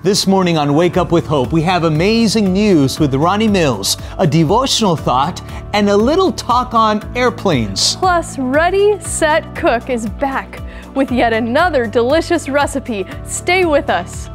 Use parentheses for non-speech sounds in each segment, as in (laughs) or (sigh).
This morning on Wake Up with Hope, we have amazing news with Ronnie Mills, a devotional thought, and a little talk on airplanes. Plus, Ready, Set, Cook is back with yet another delicious recipe. Stay with us.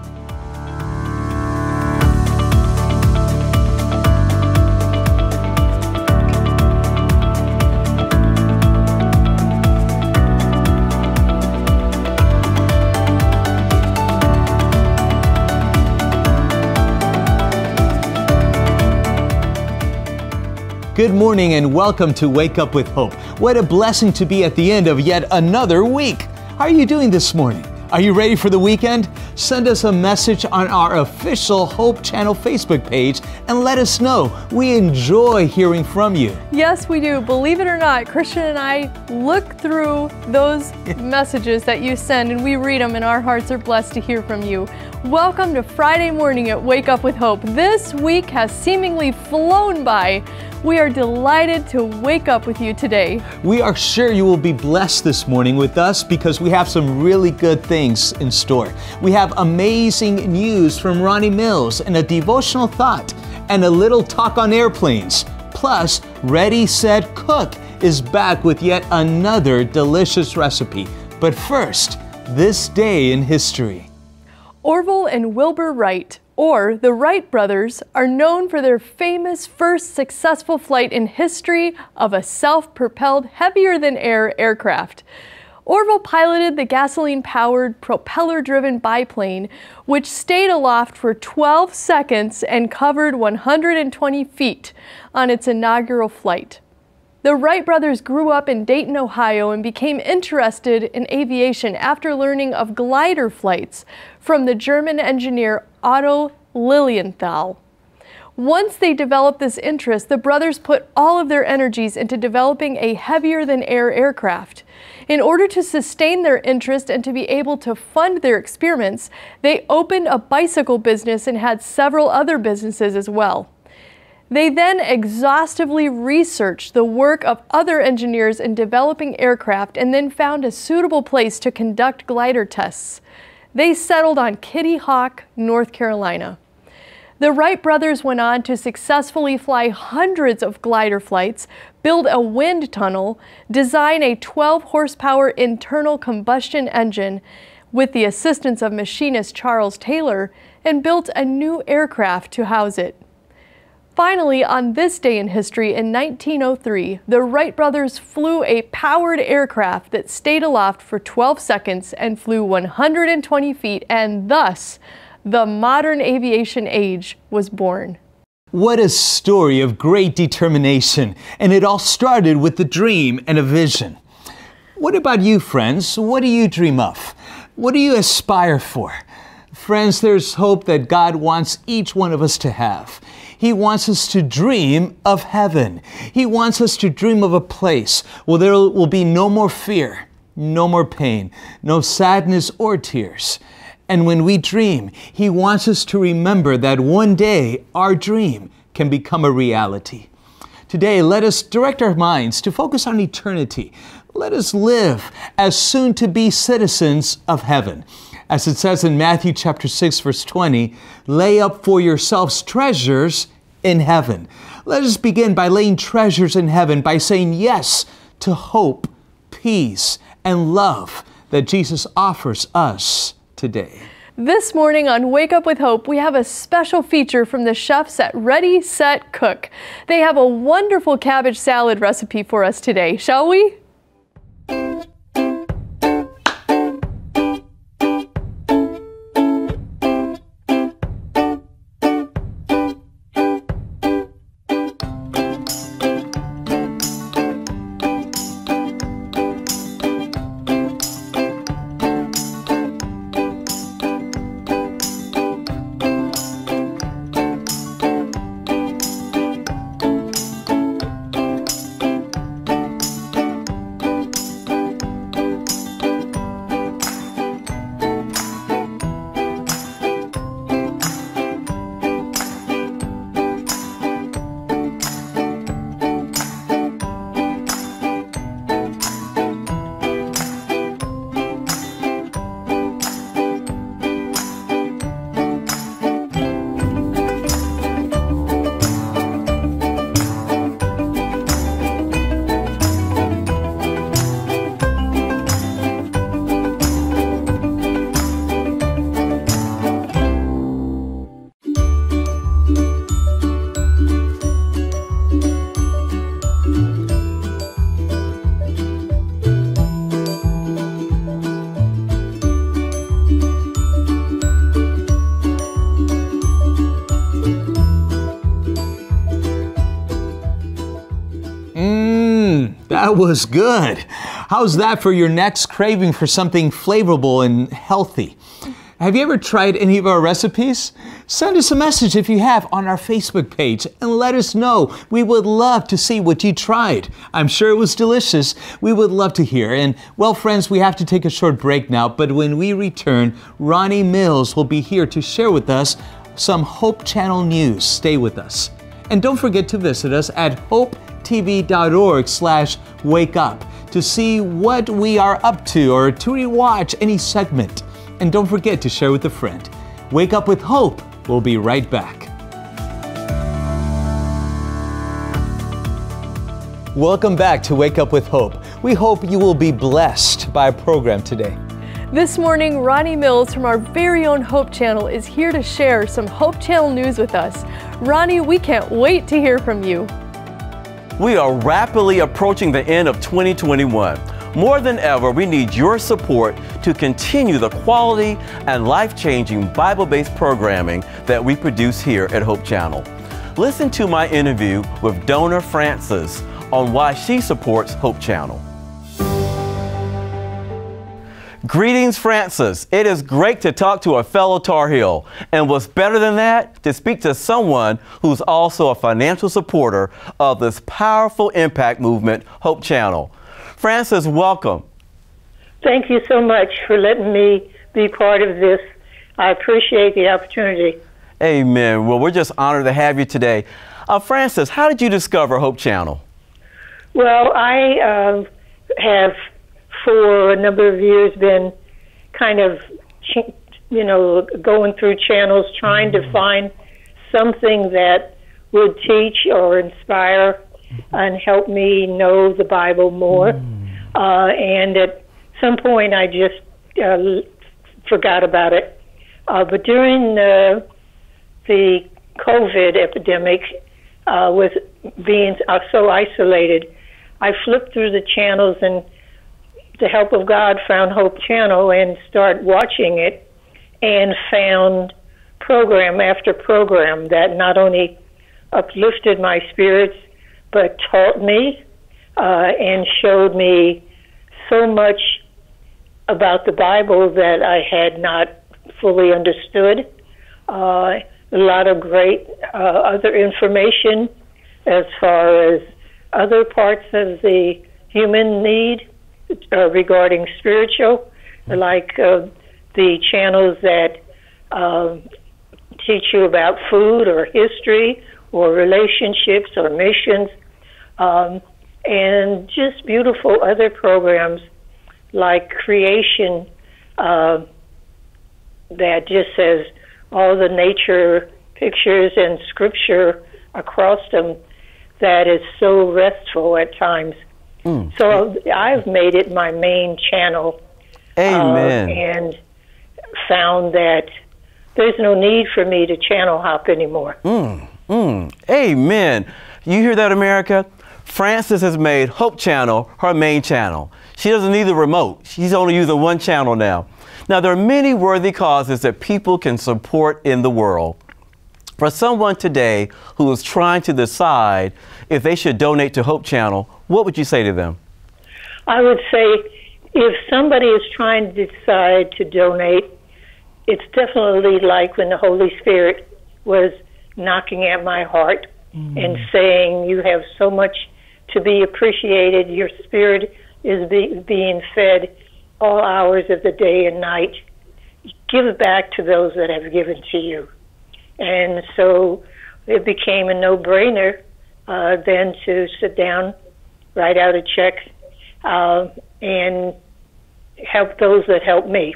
Good morning and welcome to Wake Up with Hope. What a blessing to be at the end of yet another week. How are you doing this morning? Are you ready for the weekend? Send us a message on our official Hope Channel Facebook page and let us know. We enjoy hearing from you. Yes, we do. Believe it or not, Christian and I look through those (laughs) messages that you send and we read them, and our hearts are blessed to hear from you. Welcome to Friday morning at Wake Up with Hope. This week has seemingly flown by. We are delighted to wake up with you today. We are sure you will be blessed this morning with us because we have some really good things in store. We have amazing news from Ronnie Mills and a devotional thought and a little talk on airplanes. Plus, Ready, Set, Cook is back with yet another delicious recipe. But first, this day in history. Orville and Wilbur Wright, or the Wright brothers, are known for their famous first successful flight in history of a self-propelled heavier-than-air aircraft. Orville piloted the gasoline-powered, propeller-driven biplane, which stayed aloft for 12 seconds and covered 120 feet on its inaugural flight. The Wright brothers grew up in Dayton, Ohio and became interested in aviation after learning of glider flights from the German engineer Otto Lilienthal. Once they developed this interest, the brothers put all of their energies into developing a heavier than air aircraft. In order to sustain their interest and to be able to fund their experiments, they opened a bicycle business and had several other businesses as well. They then exhaustively researched the work of other engineers in developing aircraft and then found a suitable place to conduct glider tests. They settled on Kitty Hawk, North Carolina. The Wright brothers went on to successfully fly hundreds of glider flights, build a wind tunnel, design a 12 horsepower internal combustion engine with the assistance of machinist Charles Taylor, and built a new aircraft to house it. Finally, on this day in history in 1903, the Wright brothers flew a powered aircraft that stayed aloft for 12 seconds and flew 120 feet, and thus the modern aviation age was born. What a story of great determination, and it all started with a dream and a vision. What about you, friends? What do you dream of? What do you aspire for? Friends, there's hope that God wants each one of us to have. He wants us to dream of heaven. He wants us to dream of a place where there will be no more fear, no more pain, no sadness or tears. And when we dream, He wants us to remember that one day our dream can become a reality. Today, let us direct our minds to focus on eternity. Let us live as soon to be citizens of heaven. As it says in Matthew chapter 6 verse 20, lay up for yourselves treasures in heaven. Let us begin by laying treasures in heaven by saying yes to hope, peace, and love that Jesus offers us today. This morning on Wake Up with Hope, we have a special feature from the chefs at Ready, Set, Cook. They have a wonderful cabbage salad recipe for us today, shall we? That was good. How's that for your next craving for something flavorful and healthy? Have you ever tried any of our recipes? Send us a message if you have on our Facebook page and let us know. We would love to see what you tried. I'm sure it was delicious. We would love to hear. And well, friends, we have to take a short break now, but when we return, Ronnie Mills will be here to share with us some Hope Channel news. Stay with us. And don't forget to visit us at hopetv.org slash wake up to see what we are up to or to rewatch any segment. And don't forget to share with a friend. Wake Up with Hope. We'll be right back. Welcome back to Wake Up with Hope. We hope you will be blessed by our program today. This morning, Ronnie Mills from our very own Hope Channel is here to share some Hope Channel news with us. Ronnie, we can't wait to hear from you. We are rapidly approaching the end of 2021. More than ever, we need your support to continue the quality and life changing Bible based programming that we produce here at Hope Channel. Listen to my interview with donor Frances on why she supports Hope Channel. Greetings, Frances. It is great to talk to a fellow Tar Heel. And what's better than that? To speak to someone who's also a financial supporter of this powerful impact movement, Hope Channel. Frances, welcome. Thank you so much for letting me be part of this. I appreciate the opportunity. Amen. Well, we're just honored to have you today. Uh, Frances, how did you discover Hope Channel? Well, I uh, have for a number of years been kind of, you know, going through channels trying to find something that would teach or inspire and help me know the Bible more. Uh, and at some point, I just uh, forgot about it. Uh, but during the, the COVID epidemic, uh, with being uh, so isolated, I flipped through the channels and the help of God found Hope Channel and started watching it and found program after program that not only uplifted my spirits but taught me uh, and showed me so much about the Bible that I had not fully understood. Uh, a lot of great uh, other information as far as other parts of the human need uh, regarding spiritual, like uh, the channels that uh, teach you about food or history or relationships or missions, um, and just beautiful other programs like creation uh, that just says all the nature pictures and scripture across them that is so restful at times. Mm. So I've made it my main channel. Amen. Uh, and found that there's no need for me to channel hop anymore. Mm, mm. Amen. You hear that, America? Frances has made Hope Channel her main channel. She doesn't need the remote. She's only using one channel now. Now, there are many worthy causes that people can support in the world. For someone today who is trying to decide if they should donate to Hope Channel, what would you say to them? I would say if somebody is trying to decide to donate, it's definitely like when the Holy Spirit was knocking at my heart mm. and saying, You have so much to be appreciated. Your spirit is be, being fed all hours of the day and night. Give back to those that have given to you. And so it became a no brainer uh, then to sit down, write out a check, uh, and help those that help me.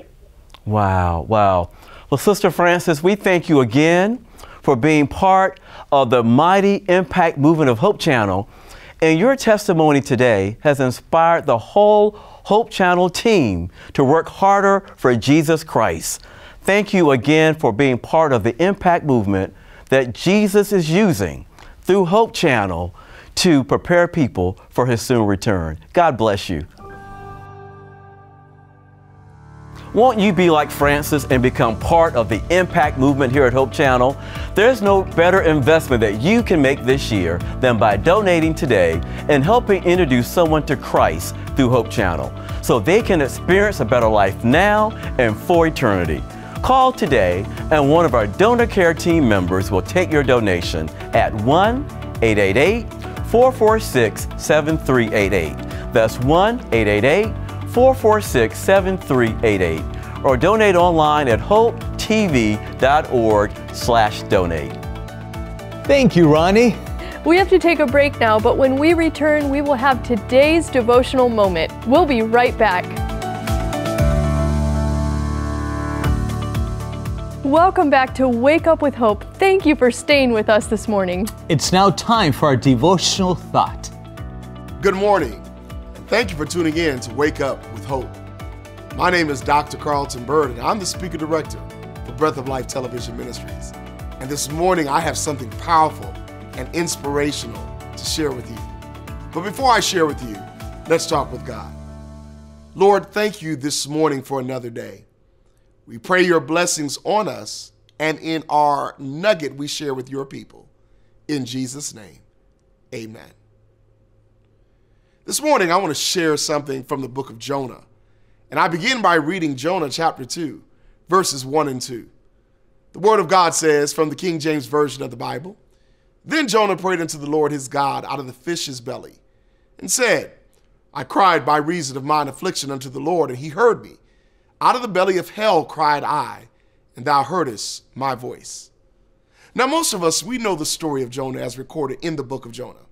Wow, wow. Well, Sister Frances, we thank you again for being part of the mighty impact movement of Hope Channel. And your testimony today has inspired the whole Hope Channel team to work harder for Jesus Christ. Thank you again for being part of the impact movement that Jesus is using through Hope Channel to prepare people for his soon return. God bless you. Won't you be like Frances and become part of the impact movement here at Hope Channel? There's no better investment that you can make this year than by donating today and helping introduce someone to Christ through Hope Channel so they can experience a better life now and for eternity. Call today and one of our donor care team members will take your donation at 1 888 446 7388. That's 1 888 446 7388 or donate online at hopetv.org slash donate. Thank you, Ronnie. We have to take a break now, but when we return, we will have today's devotional moment. We'll be right back. Welcome back to Wake Up with Hope. Thank you for staying with us this morning. It's now time for our devotional thought. Good morning. Thank you for tuning in to Wake Up with Hope. My name is Dr. Carlton Byrd, and I'm the Speaker Director for Breath of Life Television Ministries. And this morning, I have something powerful and inspirational to share with you. But before I share with you, let's talk with God. Lord, thank you this morning for another day. We pray your blessings on us and in our nugget we share with your people. In Jesus' name, amen. This morning, I want to share something from the book of Jonah. And I begin by reading Jonah chapter 2, verses 1 and 2. The word of God says from the King James Version of the Bible Then Jonah prayed unto the Lord his God out of the fish's belly and said, I cried by reason of mine affliction unto the Lord, and he heard me. Out of the belly of hell cried I, and thou heardest my voice. Now, most of us, we know the story of Jonah as recorded in the book of Jonah.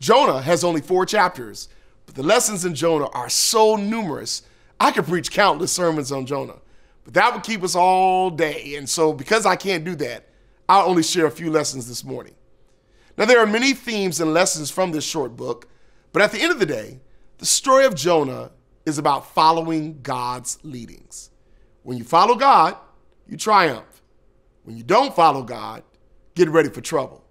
Jonah has only four chapters, but the lessons in Jonah are so numerous, I could preach countless sermons on Jonah, but that would keep us all day. And so, because I can't do that, I'll only share a few lessons this morning. Now, there are many themes and lessons from this short book, but at the end of the day, the story of Jonah is about following God's leadings. When you follow God, you triumph. When you don't follow God, get ready for trouble.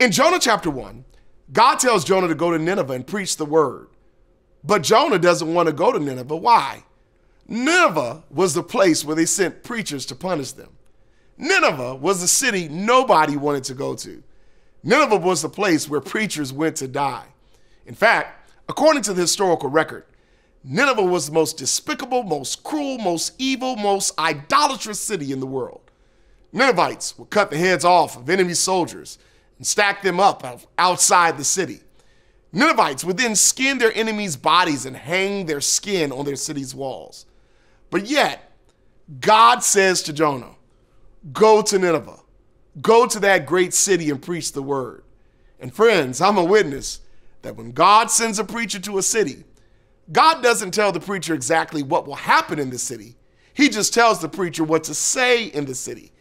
In Jonah chapter 1, God tells Jonah to go to Nineveh and preach the word. But Jonah doesn't want to go to Nineveh. Why? Nineveh was the place where they sent preachers to punish them. Nineveh was the city nobody wanted to go to. Nineveh was the place where preachers went to die. In fact, according to the historical record, Nineveh was the most despicable, most cruel, most evil, most idolatrous city in the world. Ninevites would cut the heads off of enemy soldiers and stack them up outside the city. Ninevites would then skin their enemies' bodies and hang their skin on their city's walls. But yet, God says to Jonah, Go to Nineveh, go to that great city and preach the word. And friends, I'm a witness that when God sends a preacher to a city, God doesn't tell the preacher exactly what will happen in the city. He just tells the preacher what to say in the city.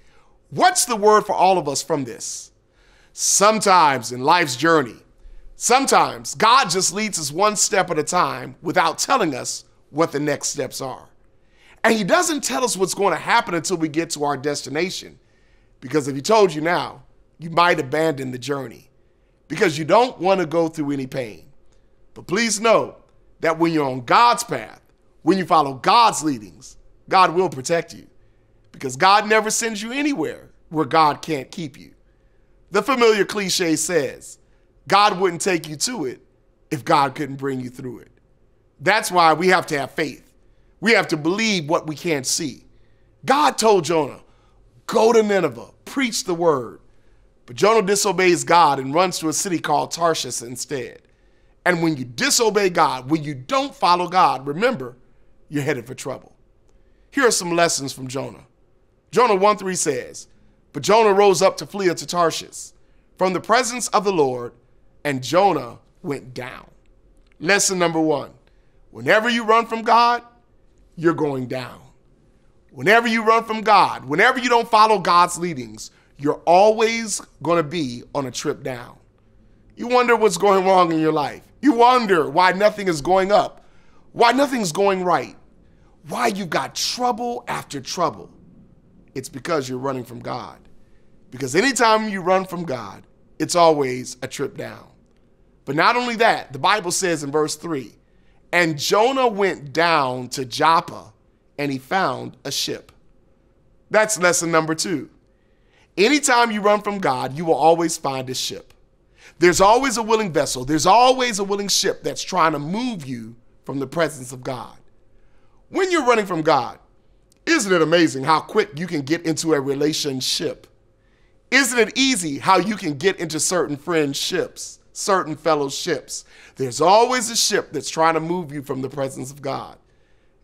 What's the word for all of us from this? Sometimes in life's journey, sometimes God just leads us one step at a time without telling us what the next steps are. And He doesn't tell us what's going to happen until we get to our destination. Because if He told you now, you might abandon the journey because you don't want to go through any pain. But please know that when you're on God's path, when you follow God's leadings, God will protect you because God never sends you anywhere where God can't keep you. The familiar cliche says, God wouldn't take you to it if God couldn't bring you through it. That's why we have to have faith. We have to believe what we can't see. God told Jonah, go to Nineveh, preach the word. But Jonah disobeys God and runs to a city called Tarshish instead. And when you disobey God, when you don't follow God, remember, you're headed for trouble. Here are some lessons from Jonah. Jonah 1 3 says, But Jonah rose up to flee unto Tarshish from the presence of the Lord, and Jonah went down. Lesson number one whenever you run from God, you're going down. Whenever you run from God, whenever you don't follow God's leadings, you're always going to be on a trip down. You wonder what's going wrong in your life. You wonder why nothing is going up, why nothing's going right, why you've got trouble after trouble. It's because you're running from God. Because anytime you run from God, it's always a trip down. But not only that, the Bible says in verse 3 and Jonah went down to Joppa and he found a ship. That's lesson number two. Anytime you run from God, you will always find a ship. There's always a willing vessel, there's always a willing ship that's trying to move you from the presence of God. When you're running from God, isn't it amazing how quick you can get into a relationship? Isn't it easy how you can get into certain friendships, certain fellowships? There's always a ship that's trying to move you from the presence of God.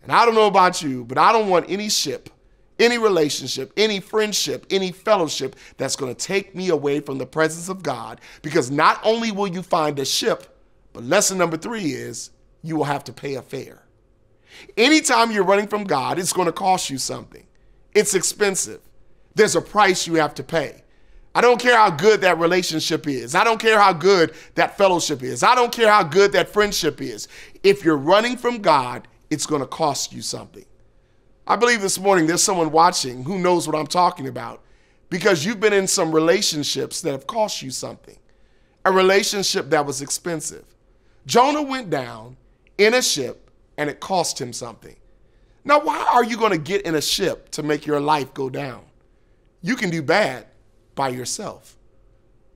And I don't know about you, but I don't want any ship any relationship, any friendship, any fellowship that's going to take me away from the presence of God. Because not only will you find a ship, but lesson number three is you will have to pay a fare. Anytime you're running from God, it's going to cost you something. It's expensive. There's a price you have to pay. I don't care how good that relationship is. I don't care how good that fellowship is. I don't care how good that friendship is. If you're running from God, it's going to cost you something. I believe this morning there's someone watching who knows what I'm talking about because you've been in some relationships that have cost you something, a relationship that was expensive. Jonah went down in a ship and it cost him something. Now, why are you going to get in a ship to make your life go down? You can do bad by yourself.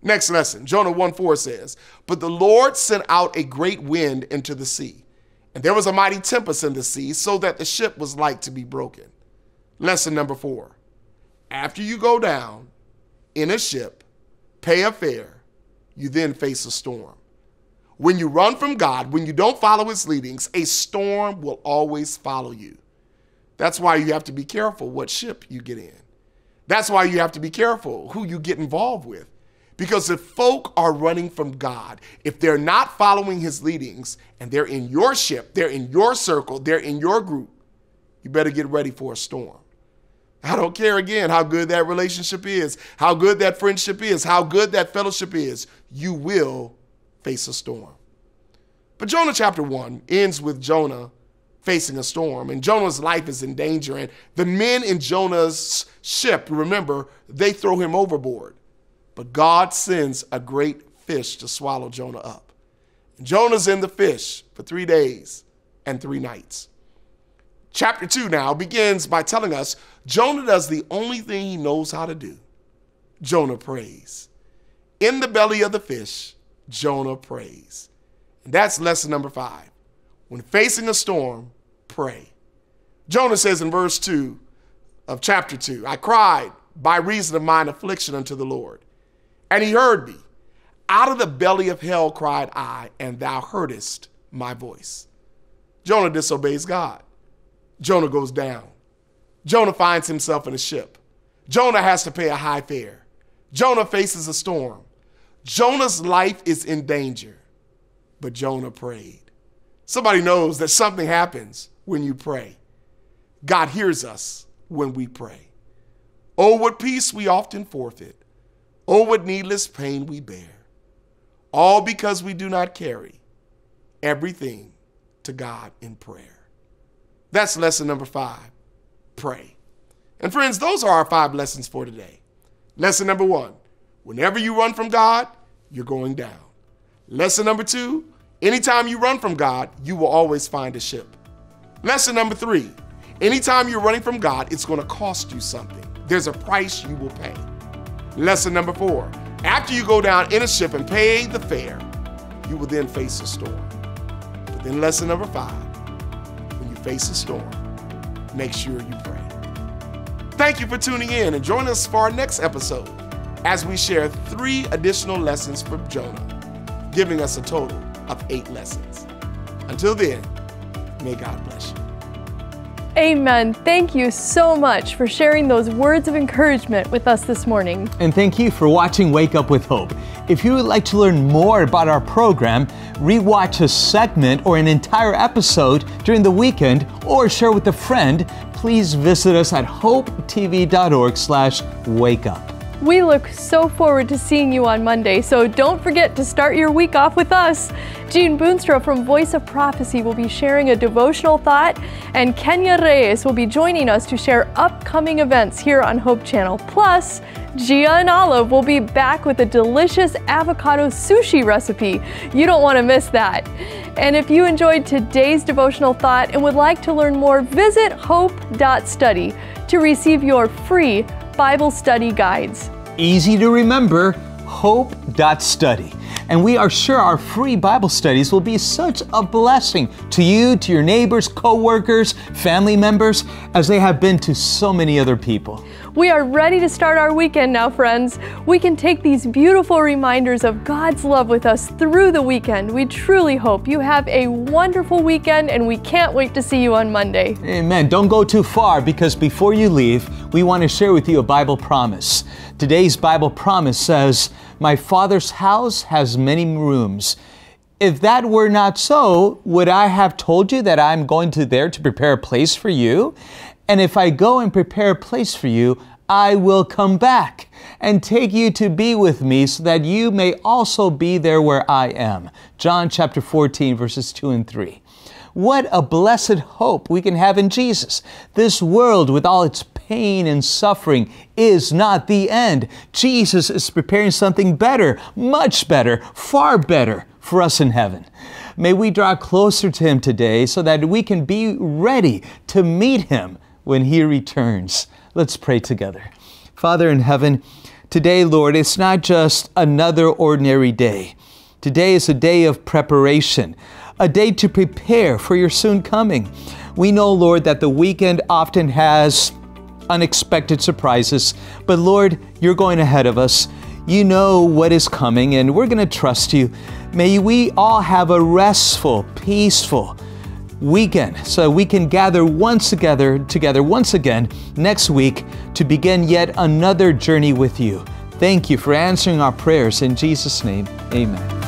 Next lesson, Jonah 1 4 says, But the Lord sent out a great wind into the sea and there was a mighty tempest in the sea, so that the ship was like to be broken. Lesson number four after you go down in a ship, pay a fare, you then face a storm. When you run from God, when you don't follow his leadings, a storm will always follow you. That's why you have to be careful what ship you get in. That's why you have to be careful who you get involved with. Because if folk are running from God, if they're not following his leadings and they're in your ship, they're in your circle, they're in your group, you better get ready for a storm. I don't care again how good that relationship is, how good that friendship is, how good that fellowship is. You will face a storm. But Jonah chapter 1 ends with Jonah facing a storm, and Jonah's life is in danger. And the men in Jonah's ship, remember, they throw him overboard. But God sends a great fish to swallow Jonah up. Jonah's in the fish for three days and three nights. Chapter 2 now begins by telling us Jonah does the only thing he knows how to do Jonah prays. In the belly of the fish, Jonah prays. And that's lesson number five. When facing a storm, pray. Jonah says in verse 2 of chapter 2 I cried by reason of mine affliction unto the Lord and he heard me. Out of the belly of hell cried I, and thou heardest my voice. Jonah disobeys God. Jonah goes down. Jonah finds himself in a ship. Jonah has to pay a high fare. Jonah faces a storm. Jonah's life is in danger, but Jonah prayed. Somebody knows that something happens when you pray. God hears us when we pray. Oh, what peace we often forfeit Oh, what needless pain we bear, all because we do not carry everything to God in prayer. That's lesson number five pray. And friends, those are our five lessons for today. Lesson number one whenever you run from God, you're going down. Lesson number two anytime you run from God, you will always find a ship. Lesson number three anytime you're running from God, it's going to cost you something. There's a price you will pay. Lesson number four after you go down in a ship and pay the fare, you will then face a storm. But then, lesson number five when you face a storm, make sure you pray. Thank you for tuning in and join us for our next episode as we share three additional lessons from Jonah, giving us a total of eight lessons. Until then, may God bless you. Amen. Thank you so much for sharing those words of encouragement with us this morning. And thank you for watching Wake Up with Hope. If you would like to learn more about our program, rewatch a segment or an entire episode during the weekend, or share with a friend, please visit us at hopetv.org slash wake up. We look so forward to seeing you on Monday, so don't forget to start your week off with us. Jean Boonstra from Voice of Prophecy will be sharing a devotional thought, and Kenya Reyes will be joining us to share upcoming events here on Hope Channel. Plus, Gia and Olive will be back with a delicious avocado sushi recipe. You don't want to miss that. And if you enjoyed today's devotional thought and would like to learn more, visit hope.study to receive your free Bible study guides. Easy to remember, hope.study. And we are sure our free Bible studies will be such a blessing to you, to your neighbors, co workers, family members, as they have been to so many other people. We are ready to start our weekend now, friends. We can take these beautiful reminders of God's love with us through the weekend. We truly hope you have a wonderful weekend, and we can't wait to see you on Monday. Amen. Don't go too far because before you leave, we want to share with you a Bible promise. Today's Bible promise says, My Father's house has many rooms. If that were not so, would I have told you that I'm going to there to prepare a place for you? And if I go and prepare a place for you, I will come back and take you to be with me so that you may also be there where I am. John chapter 14, verses 2 and 3. What a blessed hope we can have in Jesus. This world, with all its pain and suffering, is not the end. Jesus is preparing something better, much better, far better for us in heaven. May we draw closer to Him today so that we can be ready to meet Him when He returns. Let's pray together. Father in heaven, today, Lord, it's not just another ordinary day. Today is a day of preparation, a day to prepare for your soon coming. We know, Lord, that the weekend often has unexpected surprises, but Lord, you're going ahead of us. You know what is coming, and we're going to trust you. May we all have a restful, peaceful, weekend so we can gather once together together once again next week to begin yet another journey with you. Thank you for answering our prayers in Jesus name. Amen.